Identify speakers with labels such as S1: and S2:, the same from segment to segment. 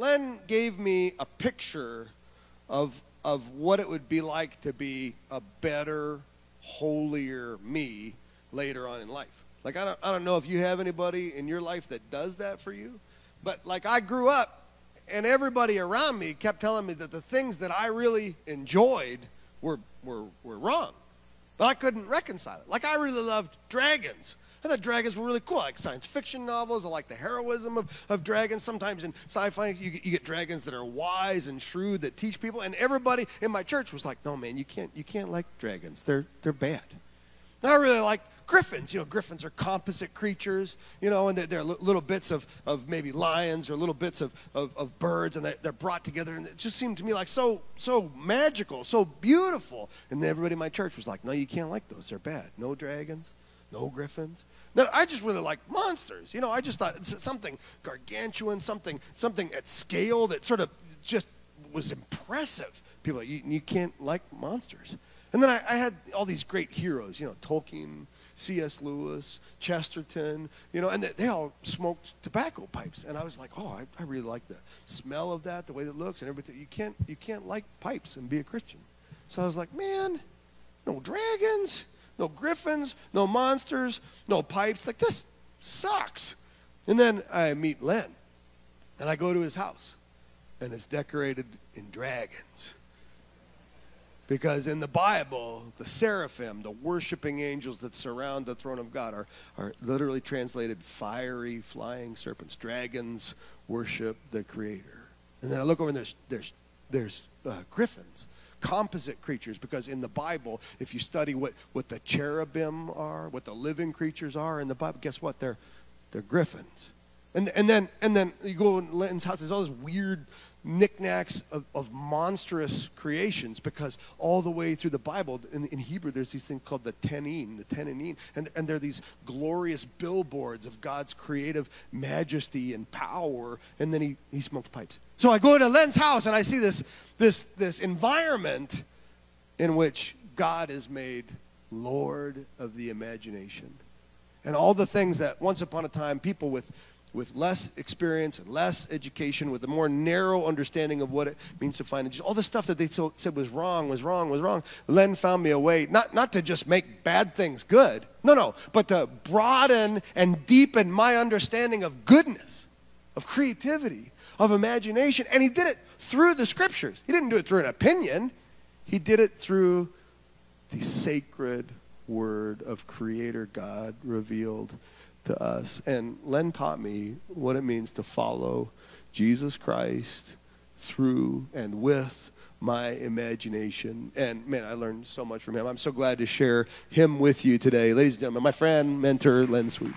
S1: Len gave me a picture of of what it would be like to be a better, holier me later on in life. Like I don't I don't know if you have anybody in your life that does that for you, but like I grew up and everybody around me kept telling me that the things that I really enjoyed were were were wrong. But I couldn't reconcile it. Like I really loved dragons. I thought dragons were really cool. I like science fiction novels. I like the heroism of, of dragons. Sometimes in sci-fi, you, you get dragons that are wise and shrewd that teach people. And everybody in my church was like, "No, man, you can't you can't like dragons. They're they're bad." And I really like griffins. You know, griffins are composite creatures, you know, and they're, they're little bits of, of maybe lions or little bits of, of, of birds, and they're, they're brought together. And it just seemed to me like so, so magical, so beautiful. And everybody in my church was like, no, you can't like those. They're bad. No dragons, no griffins. Then I just really like monsters. You know, I just thought it's something gargantuan, something, something at scale that sort of just was impressive. People, like, you, you can't like monsters. And then I, I had all these great heroes, you know, Tolkien, C.S. Lewis, Chesterton, you know, and they, they all smoked tobacco pipes. And I was like, oh, I, I really like the smell of that, the way it looks, and everything. You can't, you can't like pipes and be a Christian. So I was like, man, no dragons, no griffins, no monsters, no pipes. Like, this sucks. And then I meet Len, and I go to his house, and it's decorated in dragons. Because in the Bible, the seraphim, the worshiping angels that surround the throne of God, are, are literally translated fiery flying serpents. Dragons worship the Creator. And then I look over and there's, there's, there's uh, griffins, composite creatures, because in the Bible, if you study what, what the cherubim are, what the living creatures are in the Bible, guess what? They're, they're griffins. And, and, then, and then you go in Lenton's house, there's all this weird knickknacks of, of monstrous creations because all the way through the Bible, in, in Hebrew, there's these things called the tenin, the tenanin, and, and they're these glorious billboards of God's creative majesty and power, and then he, he smoked pipes. So I go to Len's house and I see this, this, this environment in which God is made Lord of the imagination. And all the things that once upon a time people with with less experience and less education, with a more narrow understanding of what it means to find just all the stuff that they said was wrong, was wrong, was wrong. Len found me a way, not, not to just make bad things good, no, no, but to broaden and deepen my understanding of goodness, of creativity, of imagination. And he did it through the scriptures. He didn't do it through an opinion, he did it through the sacred word of Creator God revealed to us. And Len taught me what it means to follow Jesus Christ through and with my imagination. And man, I learned so much from him. I'm so glad to share him with you today. Ladies and gentlemen, my friend, mentor, Len Sweet.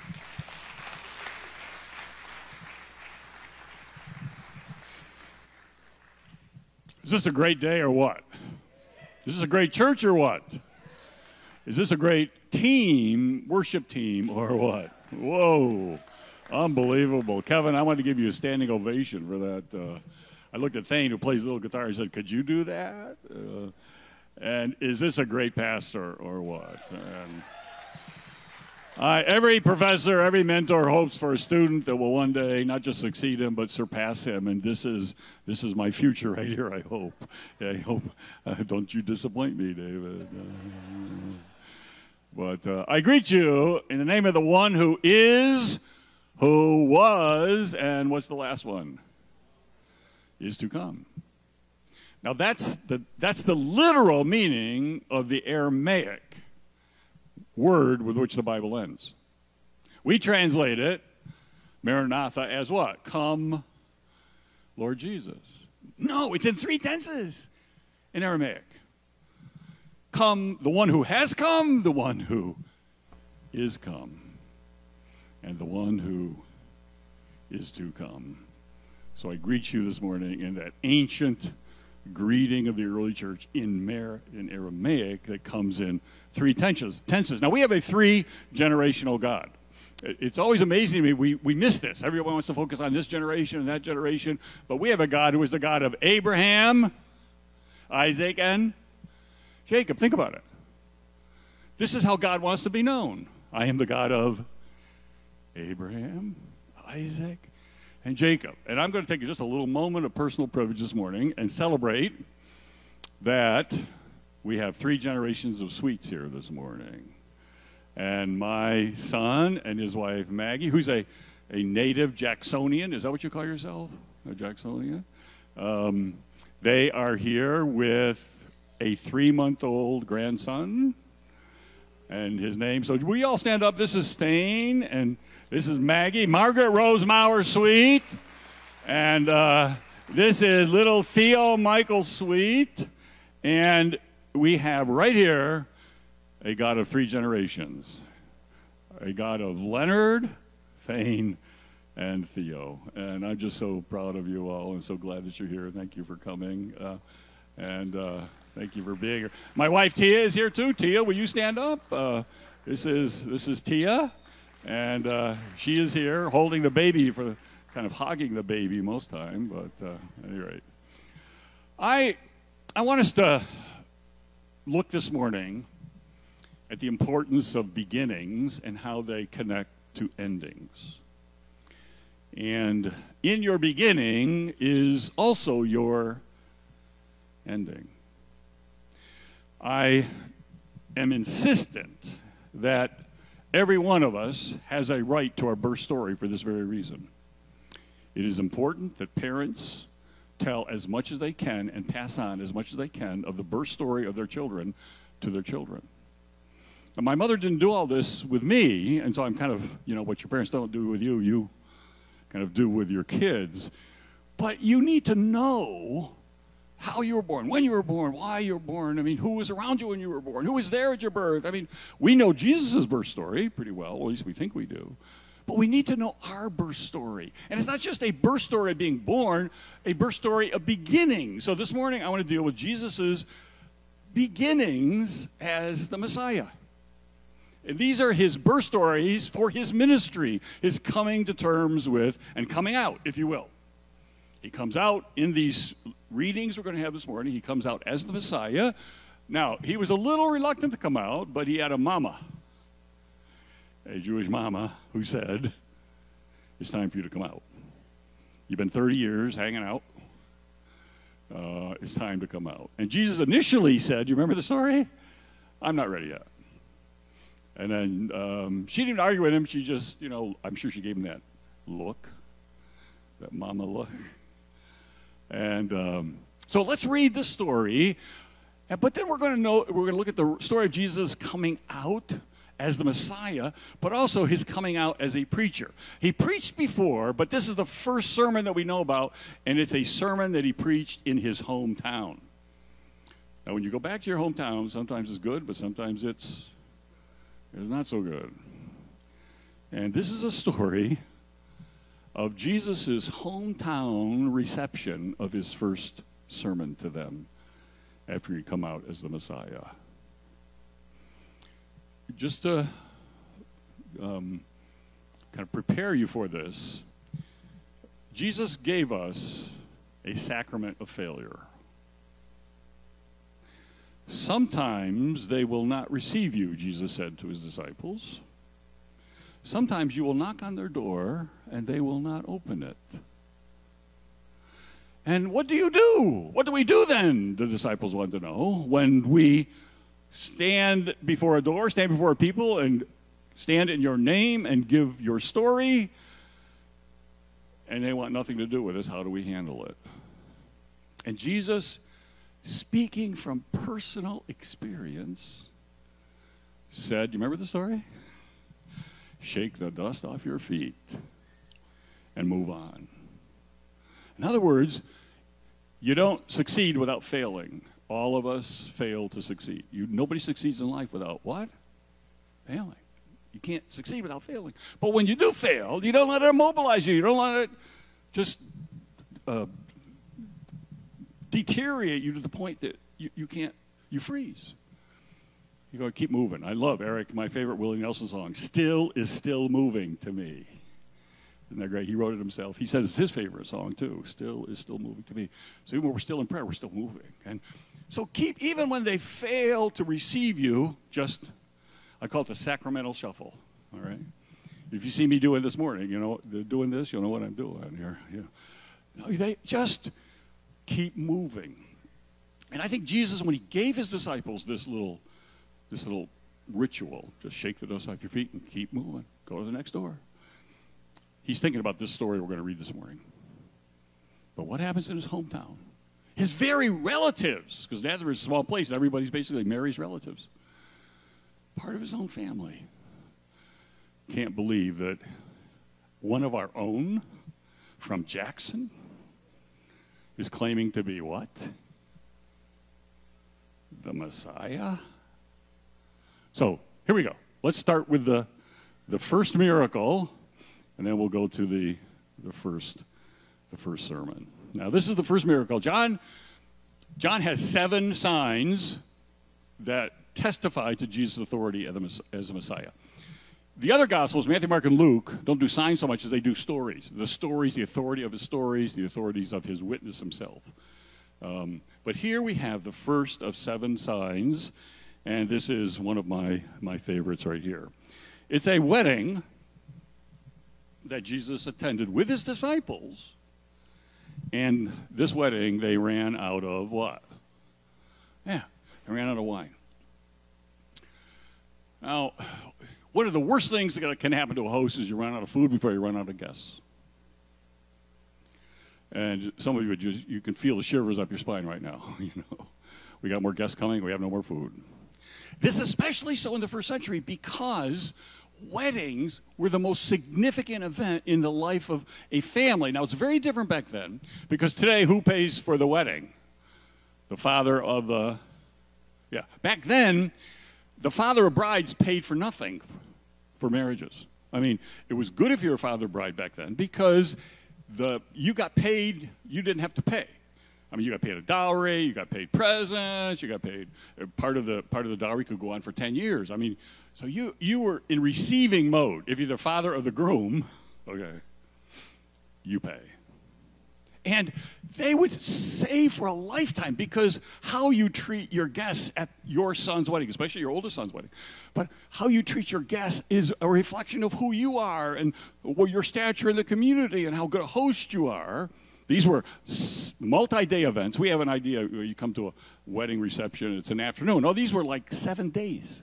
S2: Is this a great day or what? Is this a great church or what? Is this a great team, worship team or what? Whoa, unbelievable. Kevin, I want to give you a standing ovation for that. Uh, I looked at Thane, who plays little guitar. He said, Could you do that? Uh, and is this a great pastor or what? And, uh, every professor, every mentor hopes for a student that will one day not just succeed him, but surpass him. And this is this is my future right here. I hope. I hope. Uh, don't you disappoint me, David. Uh, but uh, I greet you in the name of the one who is, who was, and what's the last one? Is to come. Now that's the that's the literal meaning of the Aramaic word with which the Bible ends. We translate it, Maranatha, as what? Come, Lord Jesus. No, it's in three tenses in Aramaic. Come, the one who has come, the one who is come, and the one who is to come. So I greet you this morning in that ancient greeting of the early church in, Mer- in Aramaic that comes in three tenses. tenses. Now, we have a three generational God. It's always amazing to me. We, we miss this. Everyone wants to focus on this generation and that generation. But we have a God who is the God of Abraham, Isaac, and Jacob. Think about it. This is how God wants to be known. I am the God of Abraham, Isaac, and Jacob. And I'm going to take just a little moment of personal privilege this morning and celebrate that we have three generations of sweets here this morning. And my son and his wife Maggie, who's a, a native Jacksonian, is that what you call yourself? A Jacksonian? Um, they are here with a three month old grandson and his name. So we all stand up. This is Thane, and this is Maggie, Margaret Rose Mauer Sweet, and uh, this is little Theo Michael Sweet, and we have right here a God of three generations, a God of Leonard, Thane, and Theo. And I'm just so proud of you all and so glad that you're here. Thank you for coming. Uh, and uh, thank you for being here. My wife Tia is here too. Tia, will you stand up? Uh, this is this is Tia, and uh, she is here holding the baby for kind of hogging the baby most time. But uh, at any rate, I I want us to look this morning at the importance of beginnings and how they connect to endings. And in your beginning is also your ending. I am insistent that every one of us has a right to our birth story for this very reason. It is important that parents tell as much as they can and pass on as much as they can of the birth story of their children to their children. My mother didn't do all this with me, and so I'm kind of, you know, what your parents don't do with you, you kind of do with your kids. But you need to know how you were born, when you were born, why you were born. I mean, who was around you when you were born, who was there at your birth. I mean, we know Jesus' birth story pretty well, at least we think we do. But we need to know our birth story. And it's not just a birth story of being born, a birth story of beginning. So this morning I want to deal with Jesus' beginnings as the Messiah. And these are his birth stories for his ministry, his coming to terms with and coming out, if you will. He comes out in these readings we're going to have this morning. He comes out as the Messiah. Now, he was a little reluctant to come out, but he had a mama, a Jewish mama, who said, It's time for you to come out. You've been 30 years hanging out. Uh, it's time to come out. And Jesus initially said, You remember the story? I'm not ready yet. And then um, she didn't argue with him. She just, you know, I'm sure she gave him that look, that mama look. And um, so let's read the story. But then we're going to know, we're going to look at the story of Jesus coming out as the Messiah, but also his coming out as a preacher. He preached before, but this is the first sermon that we know about, and it's a sermon that he preached in his hometown. Now, when you go back to your hometown, sometimes it's good, but sometimes it's, it's not so good. And this is a story of Jesus' hometown reception of his first sermon to them after he come out as the Messiah. Just to um, kind of prepare you for this, Jesus gave us a sacrament of failure. Sometimes they will not receive you, Jesus said to his disciples. Sometimes you will knock on their door and they will not open it. And what do you do? What do we do then? The disciples want to know. When we stand before a door, stand before a people, and stand in your name and give your story, and they want nothing to do with us, how do we handle it? And Jesus, speaking from personal experience, said, You remember the story? Shake the dust off your feet, and move on. In other words, you don't succeed without failing. All of us fail to succeed. You, nobody succeeds in life without what? Failing. You can't succeed without failing. But when you do fail, you don't let it immobilize you. You don't let it just uh, deteriorate you to the point that you, you can't, you freeze. You go, keep moving. I love Eric, my favorite Willie Nelson song. Still is still moving to me. Isn't that great? He wrote it himself. He says it's his favorite song too. Still is still moving to me. So even when we're still in prayer, we're still moving. And so keep, even when they fail to receive you, just, I call it the sacramental shuffle. All right? If you see me doing this morning, you know, doing this, you'll know what I'm doing here. Yeah. No, they just keep moving. And I think Jesus, when he gave his disciples this little, this little ritual, just shake the dust off your feet and keep moving, go to the next door. He's thinking about this story we're going to read this morning. But what happens in his hometown? His very relatives, because Nazareth is a small place, and everybody's basically Mary's relatives, part of his own family. Can't believe that one of our own from Jackson is claiming to be what? The Messiah? So here we go. Let's start with the, the first miracle, and then we'll go to the, the, first, the first sermon. Now, this is the first miracle. John, John has seven signs that testify to Jesus' authority as a Messiah. The other Gospels, Matthew, Mark, and Luke, don't do signs so much as they do stories. The stories, the authority of his stories, the authorities of his witness himself. Um, but here we have the first of seven signs, and this is one of my, my favorites right here. It's a wedding that Jesus attended with his disciples, and this wedding they ran out of what? Yeah, they ran out of wine. Now, one of the worst things that can happen to a host is you run out of food before you run out of guests. And some of you, just, you can feel the shivers up your spine right now. You know, we got more guests coming. We have no more food. This especially so in the first century because weddings were the most significant event in the life of a family. Now it's very different back then because today who pays for the wedding? The father of the yeah. Back then, the father of brides paid for nothing for marriages. I mean, it was good if you were a father bride back then because the you got paid, you didn't have to pay. I mean, you got paid a dowry, you got paid presents, you got paid uh, part of the part of the dowry could go on for ten years. I mean, so you you were in receiving mode. If you're the father of the groom, okay, you pay. And they would save for a lifetime because how you treat your guests at your son's wedding, especially your oldest son's wedding, but how you treat your guests is a reflection of who you are and what your stature in the community and how good a host you are. These were multi day events. We have an idea you come to a wedding reception, it's an afternoon. No, these were like seven days.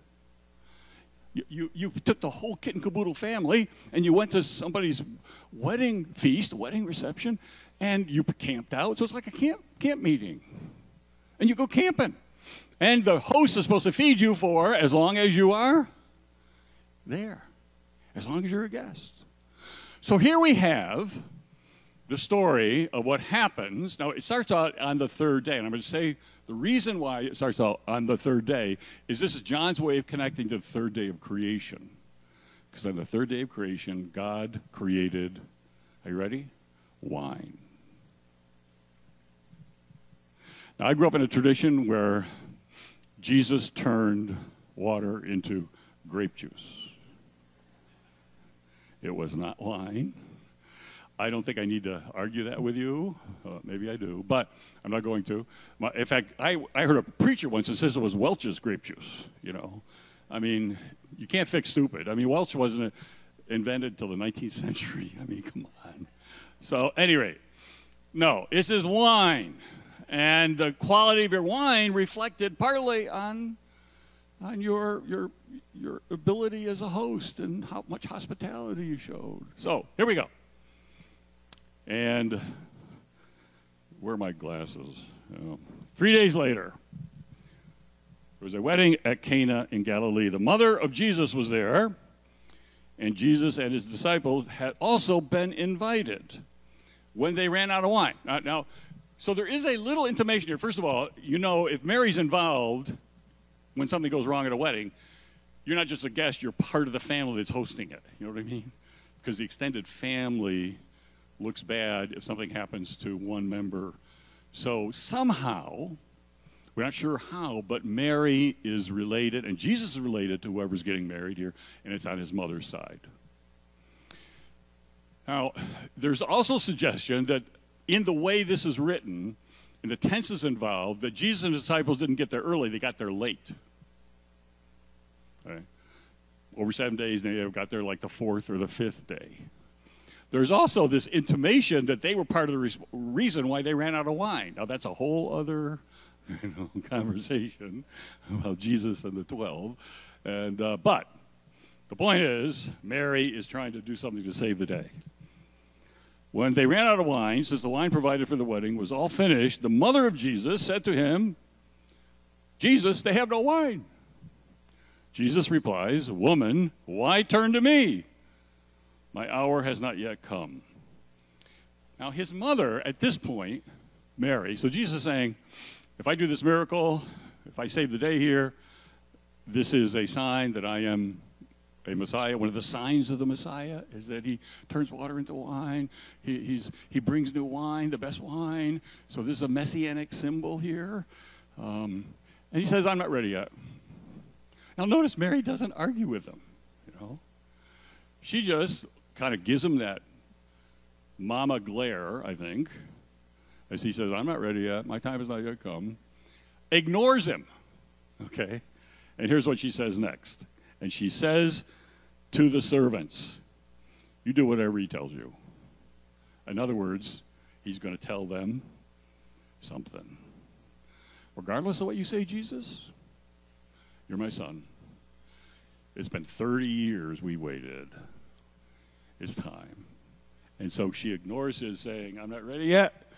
S2: You, you, you, took the whole kit and caboodle family and you went to somebody's wedding feast, wedding reception, and you camped out. So it's like a camp, camp meeting. And you go camping. And the host is supposed to feed you for as long as you are there, as long as you're a guest. So here we have the story of what happens. Now, it starts out on the third day. And I'm going to say the reason why it starts out on the third day is this is John's way of connecting to the third day of creation. Because on the third day of creation, God created, are you ready? Wine. Now, I grew up in a tradition where Jesus turned water into grape juice. It was not wine. I don't think I need to argue that with you. Uh, maybe I do, but I'm not going to. My, in fact, I, I heard a preacher once that says it was Welch's grape juice. You know, I mean, you can't fix stupid. I mean, Welch wasn't invented till the 19th century. I mean, come on. So, anyway, no, this is wine and the quality of your wine reflected partly on on your your your ability as a host and how much hospitality you showed. So here we go. And where are my glasses? Oh. Three days later, there was a wedding at Cana in Galilee. The mother of Jesus was there, and Jesus and his disciples had also been invited when they ran out of wine. Now, now so there is a little intimation here. First of all, you know, if Mary's involved when something goes wrong at a wedding, you're not just a guest, you're part of the family that's hosting it. You know what I mean? Because the extended family looks bad if something happens to one member. So somehow, we're not sure how, but Mary is related, and Jesus is related to whoever's getting married here, and it's on his mother's side. Now, there's also suggestion that in the way this is written, in the tenses involved, that Jesus and the disciples didn't get there early, they got there late. Over seven days, they got there like the fourth or the fifth day. There's also this intimation that they were part of the re- reason why they ran out of wine. Now, that's a whole other you know, conversation about Jesus and the 12. And, uh, but the point is, Mary is trying to do something to save the day. When they ran out of wine, since the wine provided for the wedding was all finished, the mother of Jesus said to him, Jesus, they have no wine. Jesus replies, Woman, why turn to me? My hour has not yet come. Now, his mother, at this point, Mary, so Jesus is saying, if I do this miracle, if I save the day here, this is a sign that I am a Messiah. One of the signs of the Messiah is that he turns water into wine. He, he's, he brings new wine, the best wine. So this is a messianic symbol here. Um, and he says, I'm not ready yet. Now notice Mary doesn't argue with him, you know. She just kind of gives him that mama glare, I think, as he says, I'm not ready yet. My time has not yet come. Ignores him. Okay? And here's what she says next. And she says to the servants, You do whatever he tells you. In other words, he's going to tell them something. Regardless of what you say, Jesus, you're my son. It's been 30 years we waited. It's time. And so she ignores his saying, I'm not ready yet.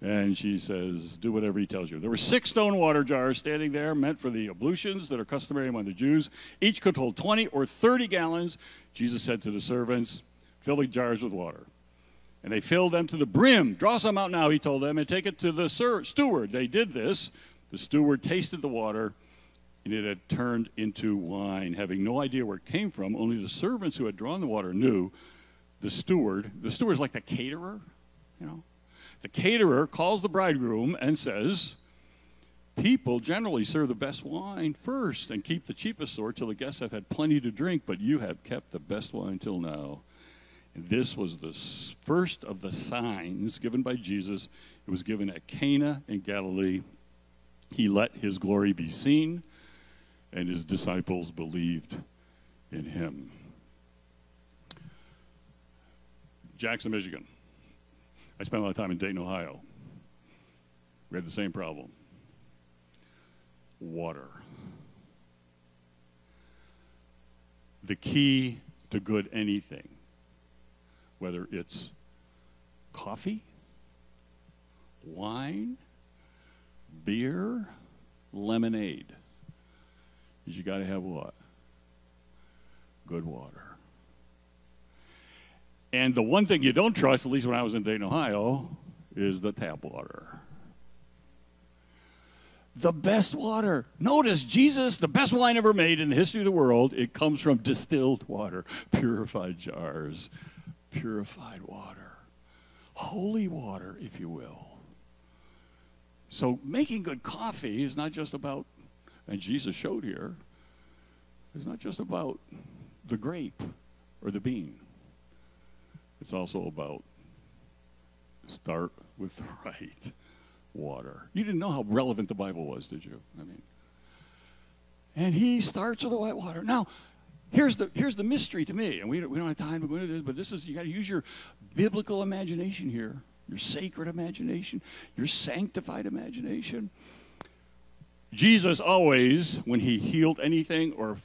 S2: And she says, Do whatever he tells you. There were six stone water jars standing there, meant for the ablutions that are customary among the Jews. Each could hold 20 or 30 gallons. Jesus said to the servants, Fill the jars with water. And they filled them to the brim. Draw some out now, he told them, and take it to the steward. They did this. The steward tasted the water, and it had turned into wine. Having no idea where it came from, only the servants who had drawn the water knew. The steward, the steward's like the caterer, you know the caterer calls the bridegroom and says, People generally serve the best wine first and keep the cheapest sort till the guests have had plenty to drink, but you have kept the best wine till now. And this was the first of the signs given by Jesus. It was given at Cana in Galilee. He let his glory be seen, and his disciples believed in him. Jackson, Michigan. I spent a lot of time in Dayton, Ohio. We had the same problem water. The key to good anything, whether it's coffee, wine, beer, lemonade, is you got to have what? Good water. And the one thing you don't trust, at least when I was in Dayton, Ohio, is the tap water. The best water. Notice Jesus, the best wine ever made in the history of the world, it comes from distilled water, purified jars, purified water, holy water, if you will. So making good coffee is not just about, and Jesus showed here, it's not just about the grape or the bean. It's also about start with the right water. You didn't know how relevant the Bible was, did you? I mean, and he starts with the white water. Now, here's the here's the mystery to me, and we we don't have time to go into this, but this is you got to use your biblical imagination here, your sacred imagination, your sanctified imagination. Jesus always, when he healed anything or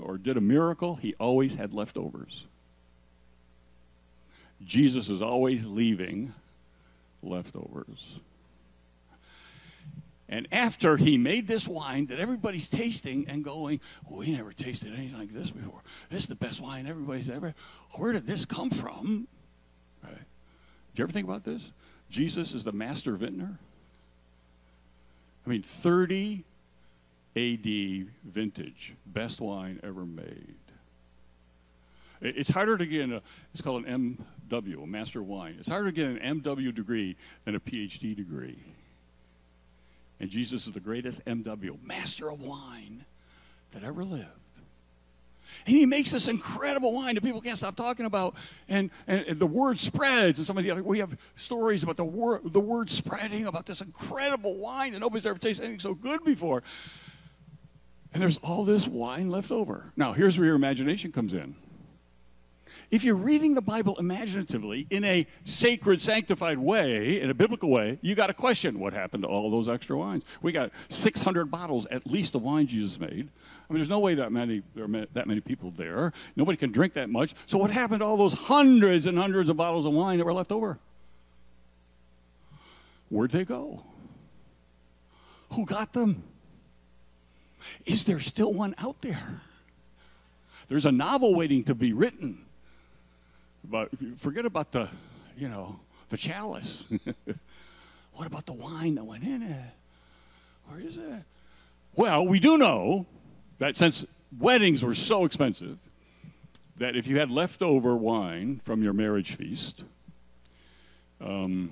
S2: or did a miracle, he always had leftovers. Jesus is always leaving leftovers. And after he made this wine that everybody's tasting and going, we never tasted anything like this before. This is the best wine everybody's ever. Where did this come from? Right. Did you ever think about this? Jesus is the master vintner. I mean, 30 AD vintage, best wine ever made. It's harder to get a, it's called an MW, a Master Wine. It's harder to get an MW degree than a PhD degree. And Jesus is the greatest MW, Master of Wine, that ever lived. And he makes this incredible wine that people can't stop talking about. And, and, and the word spreads. And some of the other, we have stories about the word, the word spreading, about this incredible wine that nobody's ever tasted anything so good before. And there's all this wine left over. Now, here's where your imagination comes in. If you're reading the Bible imaginatively in a sacred, sanctified way, in a biblical way, you got to question what happened to all those extra wines. We got 600 bottles at least of wine Jesus made. I mean, there's no way that many there are that many people there. Nobody can drink that much. So what happened to all those hundreds and hundreds of bottles of wine that were left over? Where'd they go? Who got them? Is there still one out there? There's a novel waiting to be written. But forget about the, you know, the chalice. what about the wine that went in it? Where is it? Well, we do know that since weddings were so expensive, that if you had leftover wine from your marriage feast, um,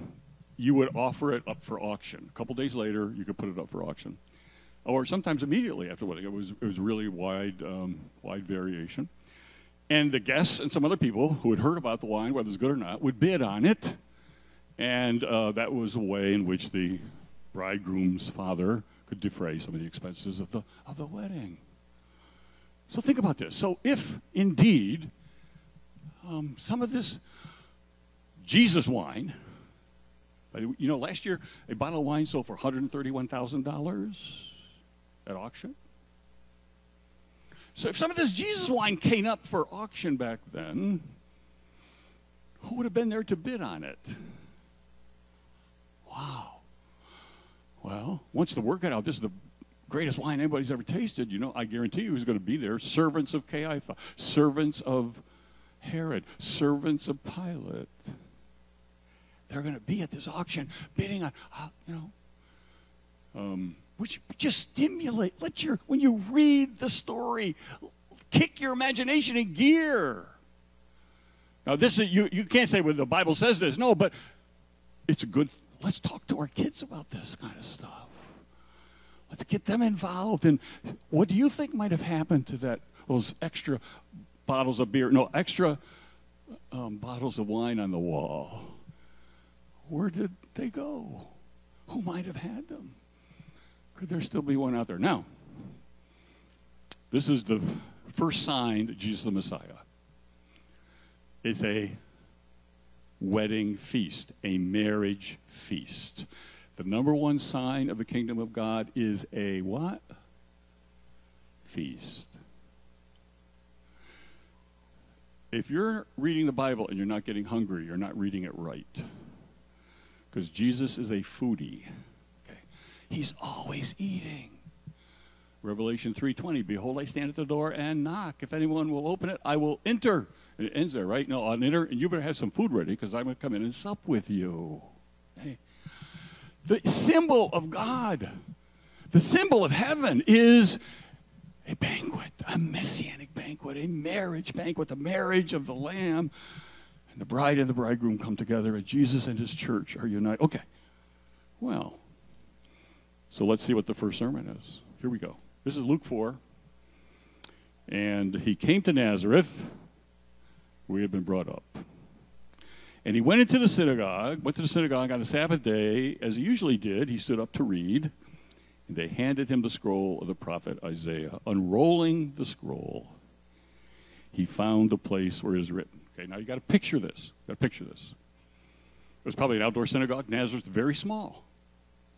S2: you would offer it up for auction. A couple days later, you could put it up for auction or sometimes immediately after wedding. It was, it was really wide, um, wide variation. And the guests and some other people who had heard about the wine, whether it was good or not, would bid on it. And uh, that was a way in which the bridegroom's father could defray some of the expenses of the, of the wedding. So think about this. So, if indeed um, some of this Jesus wine, you know, last year a bottle of wine sold for $131,000 at auction. So if some of this Jesus wine came up for auction back then, who would have been there to bid on it? Wow. Well, once the word got out, this is the greatest wine anybody's ever tasted, you know, I guarantee you who's going to be there. Servants of Caiaphas, servants of Herod, servants of Pilate. They're going to be at this auction bidding on, uh, you know, um, which just stimulate. Let your, when you read the story, kick your imagination in gear. Now, this is, you, you can't say, well, the Bible says this. No, but it's a good, let's talk to our kids about this kind of stuff. Let's get them involved. And what do you think might have happened to that, those extra bottles of beer, no, extra um, bottles of wine on the wall? Where did they go? Who might have had them? Could there still be one out there? Now, this is the first sign that Jesus the Messiah. It's a wedding feast, a marriage feast. The number one sign of the kingdom of God is a what? Feast. If you're reading the Bible and you're not getting hungry, you're not reading it right. Because Jesus is a foodie. He's always eating. Revelation 3:20, behold I stand at the door and knock. If anyone will open it, I will enter. And it ends there, right? No, I'll enter and you better have some food ready because I'm going to come in and sup with you. Hey. The symbol of God, the symbol of heaven is a banquet, a messianic banquet, a marriage banquet, the marriage of the Lamb. And the bride and the bridegroom come together, and Jesus and his church are united. Okay. Well, so let's see what the first sermon is. Here we go. This is Luke 4. And he came to Nazareth, where he had been brought up. And he went into the synagogue, went to the synagogue on the Sabbath day, as he usually did. He stood up to read. And they handed him the scroll of the prophet Isaiah. Unrolling the scroll, he found the place where it is written. Okay, now you got to picture this. Got to picture this. It was probably an outdoor synagogue. Nazareth, very small.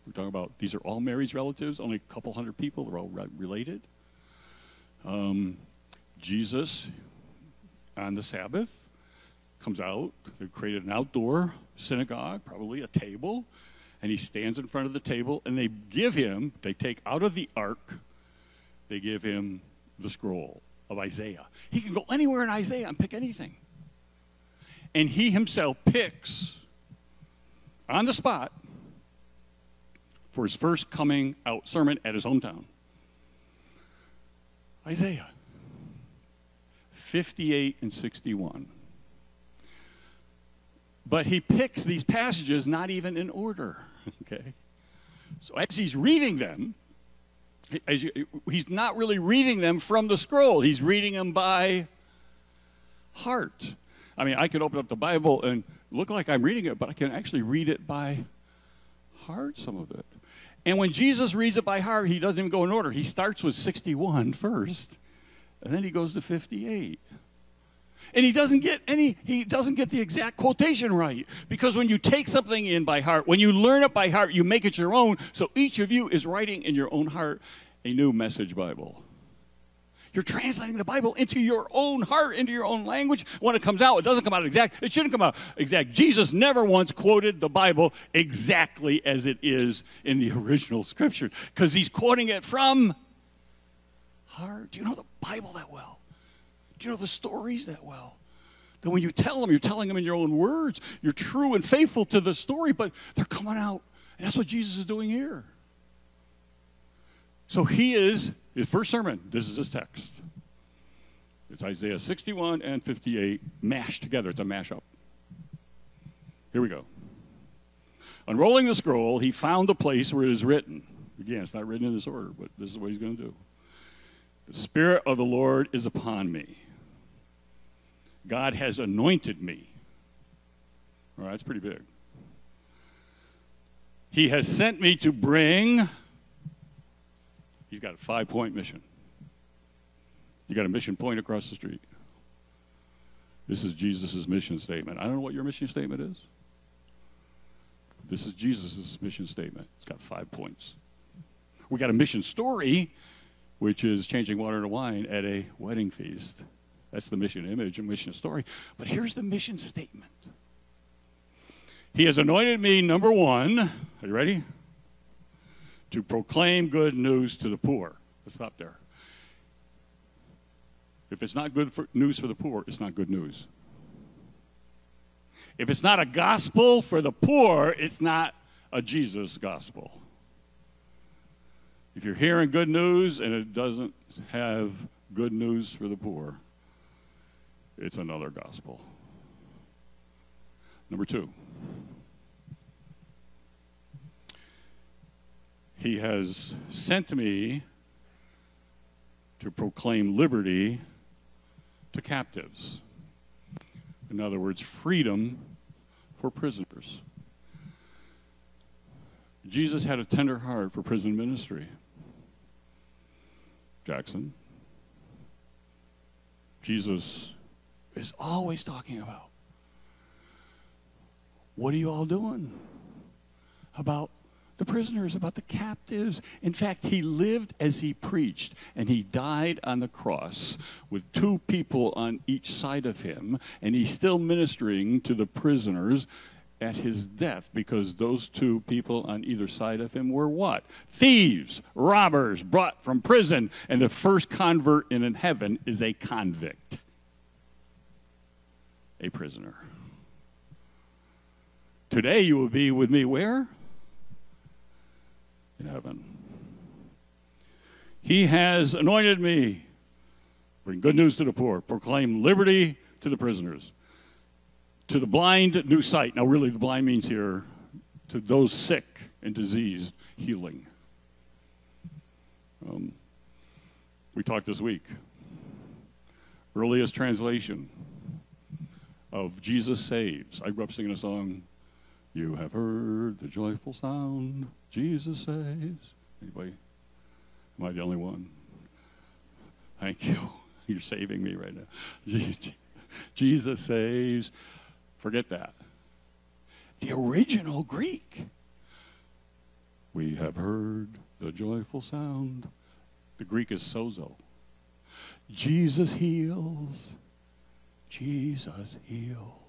S2: We're talking about these are all Mary's relatives, only a couple hundred people, they're all re- related. Um, Jesus, on the Sabbath, comes out. They've created an outdoor synagogue, probably a table, and he stands in front of the table, and they give him, they take out of the ark, they give him the scroll of Isaiah. He can go anywhere in Isaiah and pick anything. And he himself picks on the spot for his first coming out sermon at his hometown. Isaiah 58 and 61. But he picks these passages not even in order, okay? So as he's reading them, as you, he's not really reading them from the scroll. He's reading them by heart. I mean, I could open up the Bible and look like I'm reading it, but I can actually read it by heart, some of it. And when Jesus reads it by heart, he doesn't even go in order. He starts with 61 first, and then he goes to 58. And he doesn't get any, he doesn't get the exact quotation right. Because when you take something in by heart, when you learn it by heart, you make it your own. So each of you is writing in your own heart a new message Bible. You're translating the Bible into your own heart, into your own language. When it comes out, it doesn't come out exact. It shouldn't come out exact. Jesus never once quoted the Bible exactly as it is in the original scripture because he's quoting it from heart. Do you know the Bible that well? Do you know the stories that well? That when you tell them, you're telling them in your own words. You're true and faithful to the story, but they're coming out. And that's what Jesus is doing here. So he is, his first sermon, this is his text. It's Isaiah 61 and 58 mashed together. It's a mashup. Here we go. Unrolling the scroll, he found the place where it is written. Again, it's not written in this order, but this is what he's going to do. The Spirit of the Lord is upon me. God has anointed me. All right, that's pretty big. He has sent me to bring He's got a five point mission. You got a mission point across the street. This is Jesus' mission statement. I don't know what your mission statement is. This is Jesus' mission statement. It's got five points. We got a mission story, which is changing water to wine at a wedding feast. That's the mission image and mission story. But here's the mission statement He has anointed me, number one. Are you ready? To proclaim good news to the poor. Let's stop there. If it's not good for, news for the poor, it's not good news. If it's not a gospel for the poor, it's not a Jesus gospel. If you're hearing good news and it doesn't have good news for the poor, it's another gospel. Number two. He has sent me to proclaim liberty to captives. In other words, freedom for prisoners. Jesus had a tender heart for prison ministry. Jackson. Jesus is always talking about what are you all doing about the prisoners, about the captives. In fact, he lived as he preached, and he died on the cross with two people on each side of him, and he's still ministering to the prisoners at his death because those two people on either side of him were what? Thieves, robbers brought from prison, and the first convert in heaven is a convict, a prisoner. Today you will be with me where? In heaven. He has anointed me. Bring good news to the poor. Proclaim liberty to the prisoners. To the blind, new sight. Now, really, the blind means here to those sick and diseased, healing. Um, we talked this week. Earliest translation of Jesus Saves. I grew up singing a song, You have heard the joyful sound Jesus saves. Anybody? Am I the only one? Thank you. You're saving me right now. Jesus saves. Forget that. The original Greek. We have heard the joyful sound. The Greek is sozo. Jesus heals. Jesus heals.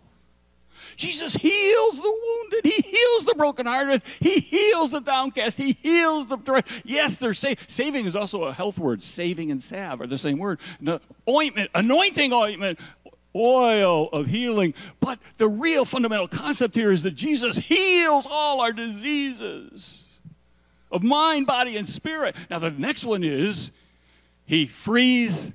S2: Jesus heals the wounded. He heals the brokenhearted. He heals the downcast. He heals the. Yes, they're. Saving is also a health word. Saving and salve are the same word. No, ointment, anointing ointment, oil of healing. But the real fundamental concept here is that Jesus heals all our diseases of mind, body, and spirit. Now, the next one is he frees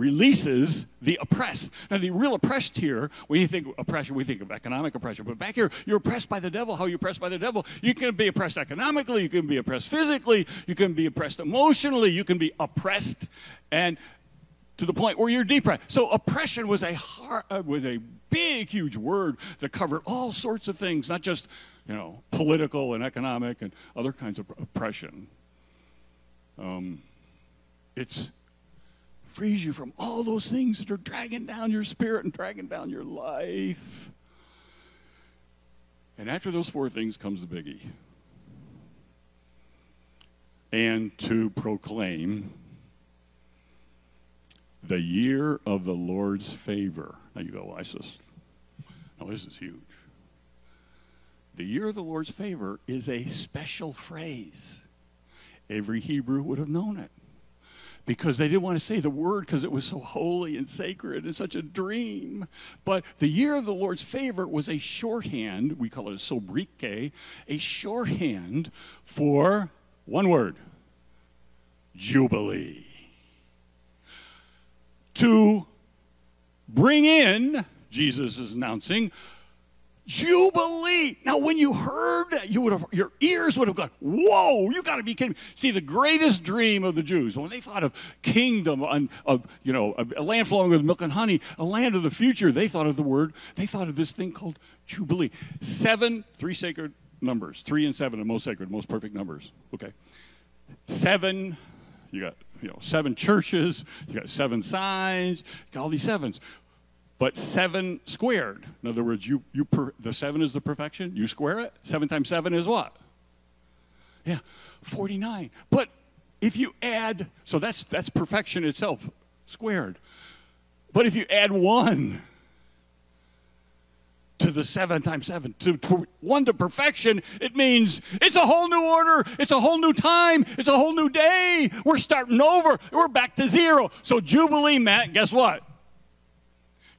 S2: releases the oppressed. Now, the real oppressed here, when you think oppression, we think of economic oppression. But back here, you're oppressed by the devil. How are you oppressed by the devil? You can be oppressed economically, you can be oppressed physically, you can be oppressed emotionally, you can be oppressed and to the point where you're depressed. So oppression was a hard, uh, was a big, huge word that covered all sorts of things, not just you know, political and economic and other kinds of oppression. Um, it's frees you from all those things that are dragging down your spirit and dragging down your life. And after those four things comes the biggie. And to proclaim the year of the Lord's favor. Now you go, why is? Now this is huge. The year of the Lord's favor is a special phrase. Every Hebrew would have known it because they didn't want to say the word because it was so holy and sacred and such a dream. But the year of the Lord's favor was a shorthand, we call it a sobriquet, a shorthand for one word Jubilee. To bring in, Jesus is announcing, Jubilee. Now, when you heard that, you would have, your ears would have gone, whoa, you got to be kidding. See, the greatest dream of the Jews, when they thought of kingdom, and of, you know, a land flowing with milk and honey, a land of the future, they thought of the word, they thought of this thing called Jubilee. Seven, three sacred numbers, three and seven, the most sacred, most perfect numbers. Okay. Seven, you got, you know, seven churches, you got seven signs, you got all these sevens but seven squared. In other words, you, you per, the seven is the perfection. You square it. Seven times seven is what? Yeah, 49. But if you add, so that's, that's perfection itself, squared. But if you add one to the seven times seven, to, to, one to perfection, it means it's a whole new order, it's a whole new time, it's a whole new day. We're starting over, we're back to zero. So, Jubilee, Matt, guess what?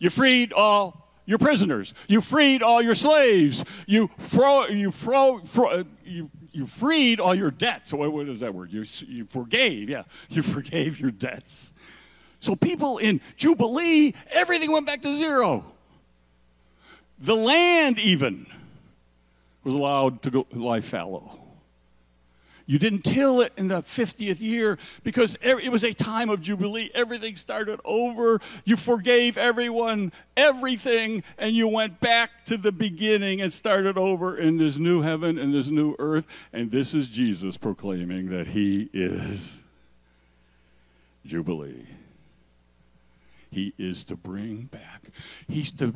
S2: You freed all your prisoners. You freed all your slaves. You fro, you fro, fro uh, you, you freed all your debts. What, what is that word? You, you forgave, yeah. You forgave your debts. So people in Jubilee, everything went back to zero. The land even was allowed to go lie fallow. You didn't till it in the 50th year because it was a time of Jubilee. Everything started over. You forgave everyone, everything, and you went back to the beginning and started over in this new heaven and this new earth. And this is Jesus proclaiming that he is Jubilee. He is to bring back. He's to.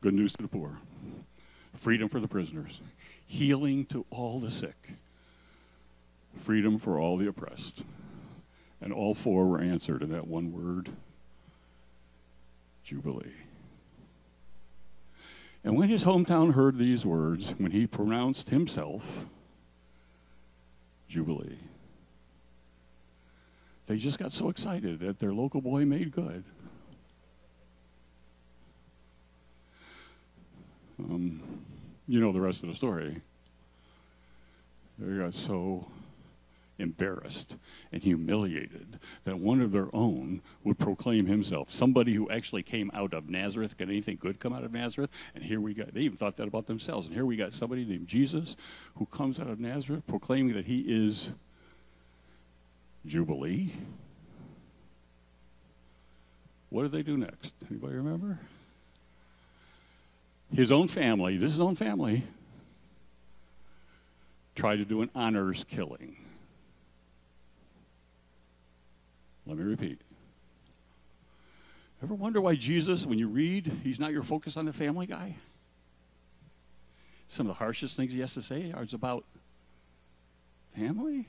S2: Good news to the poor, freedom for the prisoners healing to all the sick, freedom for all the oppressed. And all four were answered in that one word Jubilee. And when his hometown heard these words, when he pronounced himself Jubilee, they just got so excited that their local boy made good. Um, you know the rest of the story. They got so embarrassed and humiliated that one of their own would proclaim himself somebody who actually came out of Nazareth. Can anything good come out of Nazareth? And here we got, they even thought that about themselves. And here we got somebody named Jesus who comes out of Nazareth proclaiming that he is Jubilee. What did they do next? Anybody remember? His own family, this is his own family, tried to do an honors killing. Let me repeat. Ever wonder why Jesus, when you read, he's not your focus on the family guy? Some of the harshest things he has to say are about family.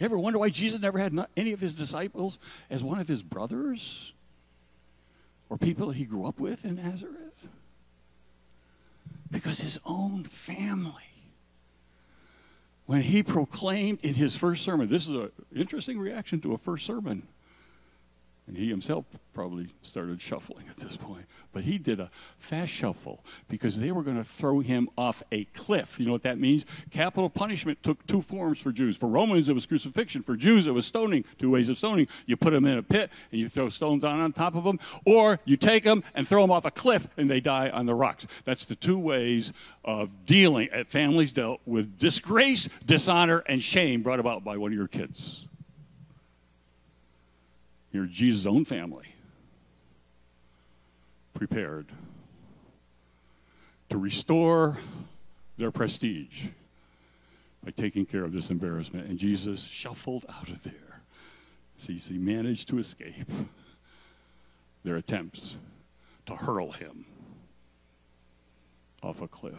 S2: Ever wonder why Jesus never had any of his disciples as one of his brothers or people he grew up with in Nazareth? Because his own family, when he proclaimed in his first sermon, this is an interesting reaction to a first sermon. And he himself probably started shuffling at this point. But he did a fast shuffle because they were going to throw him off a cliff. You know what that means? Capital punishment took two forms for Jews. For Romans, it was crucifixion. For Jews, it was stoning. Two ways of stoning. You put them in a pit and you throw stones down on top of them, or you take them and throw them off a cliff and they die on the rocks. That's the two ways of dealing. Families dealt with disgrace, dishonor, and shame brought about by one of your kids. You're Jesus' own family prepared to restore their prestige by taking care of this embarrassment. And Jesus shuffled out of there. See, he managed to escape their attempts to hurl him off a cliff.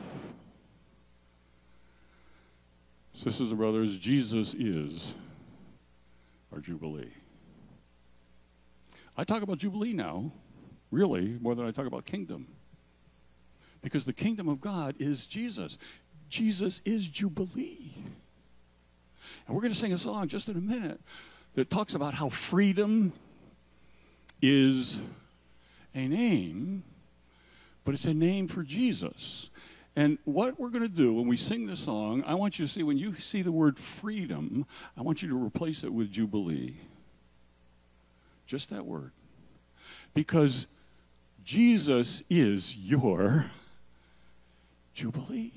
S2: Sisters and brothers, Jesus is our Jubilee. I talk about Jubilee now, really, more than I talk about kingdom. Because the kingdom of God is Jesus. Jesus is Jubilee. And we're going to sing a song just in a minute that talks about how freedom is a name, but it's a name for Jesus. And what we're going to do when we sing this song, I want you to see when you see the word freedom, I want you to replace it with jubilee. Just that word. Because Jesus is your jubilee.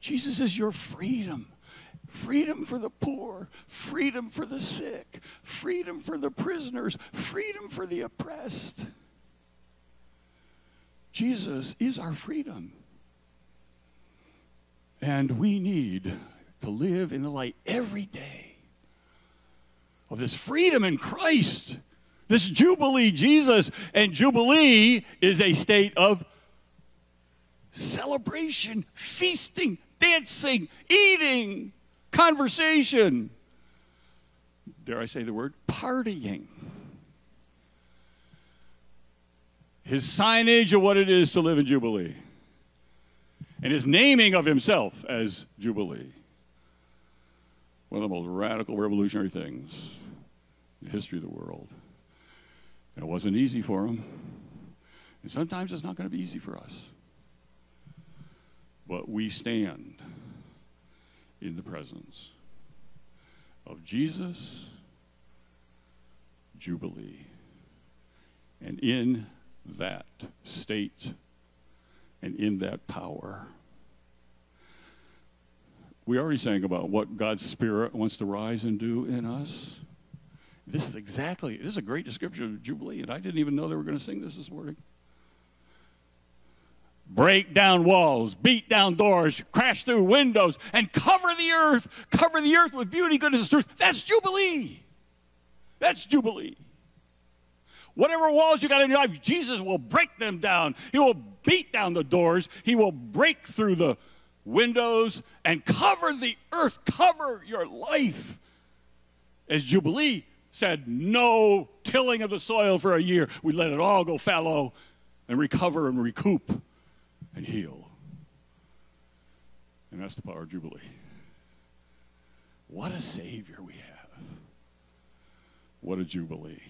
S2: Jesus is your freedom. Freedom for the poor, freedom for the sick, freedom for the prisoners, freedom for the oppressed. Jesus is our freedom. And we need to live in the light every day of this freedom in Christ, this Jubilee Jesus. And Jubilee is a state of celebration, feasting, dancing, eating, conversation. Dare I say the word? Partying. His signage of what it is to live in Jubilee and his naming of himself as Jubilee. One of the most radical revolutionary things in the history of the world. And it wasn't easy for them. And sometimes it's not going to be easy for us. But we stand in the presence of Jesus, Jubilee. And in that state and in that power. We already sang about what God's Spirit wants to rise and do in us. This is exactly, this is a great description of Jubilee, and I didn't even know they were going to sing this this morning. Break down walls, beat down doors, crash through windows, and cover the earth, cover the earth with beauty, goodness, and truth. That's Jubilee. That's Jubilee. Whatever walls you got in your life, Jesus will break them down. He will beat down the doors. He will break through the windows and cover the earth, cover your life. As Jubilee said, no tilling of the soil for a year. We let it all go fallow and recover and recoup and heal. And that's the power of Jubilee. What a Savior we have. What a Jubilee.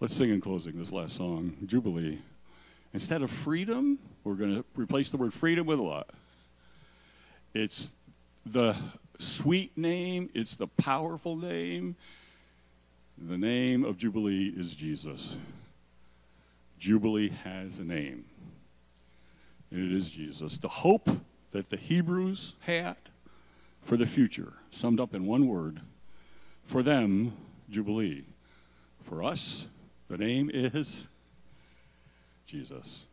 S2: Let's sing in closing this last song, Jubilee. Instead of freedom, we're going to replace the word freedom with what? It's the sweet name, it's the powerful name. The name of Jubilee is Jesus. Jubilee has a name, and it is Jesus. The hope that the Hebrews had for the future, summed up in one word, for them, Jubilee. For us, the name is Jesus.